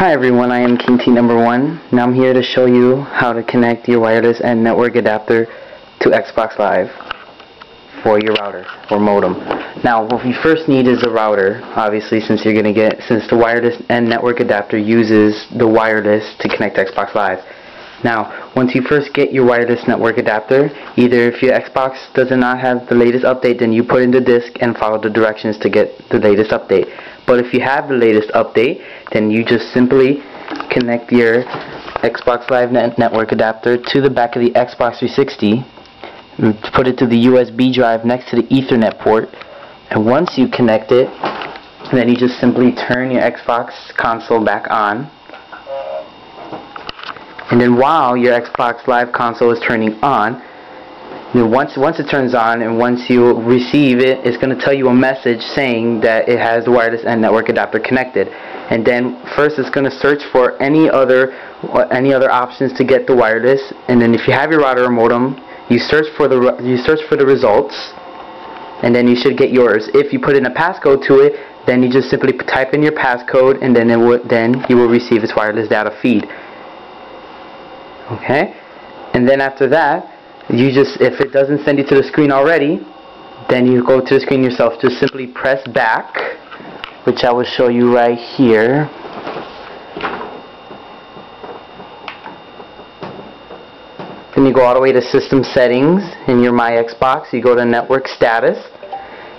Hi everyone, I am King T number one. Now I'm here to show you how to connect your wireless N network adapter to Xbox Live for your router or modem. Now what we first need is a router, obviously since you're gonna get since the wireless N network adapter uses the wireless to connect to Xbox Live. Now, once you first get your wireless network adapter, either if your Xbox does not have the latest update, then you put in the disk and follow the directions to get the latest update. But if you have the latest update, then you just simply connect your Xbox Live net network adapter to the back of the Xbox 360, mm, put it to the USB drive next to the Ethernet port, and once you connect it, then you just simply turn your Xbox console back on. And then while your Xbox Live console is turning on, know, once once it turns on and once you receive it, it's going to tell you a message saying that it has the wireless N network adapter connected. And then first it's going to search for any other uh, any other options to get the wireless. And then if you have your router or modem, you search for the you search for the results, and then you should get yours. If you put in a passcode to it, then you just simply type in your passcode, and then it then you will receive its wireless data feed. Okay, and then after that you just if it doesn't send you to the screen already then you go to the screen yourself. Just simply press back which I will show you right here. Then you go all the way to system settings in your my Xbox. You go to network status.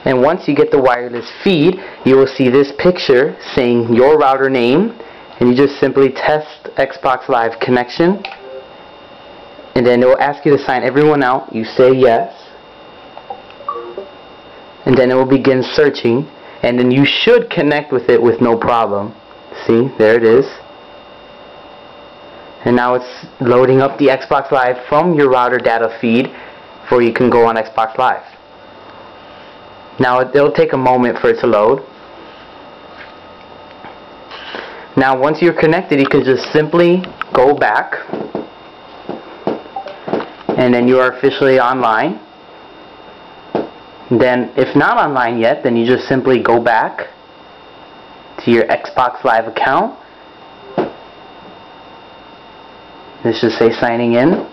And once you get the wireless feed you will see this picture saying your router name. And you just simply test Xbox Live connection and then it will ask you to sign everyone out. You say yes. And then it will begin searching. And then you should connect with it with no problem. See, there it is. And now it's loading up the Xbox Live from your router data feed before you can go on Xbox Live. Now it'll take a moment for it to load. Now once you're connected you can just simply go back and then you are officially online. Then if not online yet, then you just simply go back to your Xbox Live account. This should say signing in.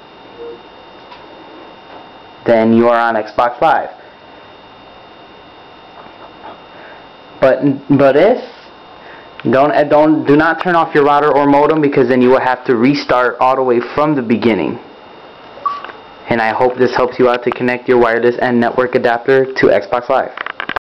Then you are on Xbox Live. But but if don't eh, don't do not turn off your router or modem because then you will have to restart all the way from the beginning and I hope this helps you out to connect your wireless N network adapter to Xbox Live.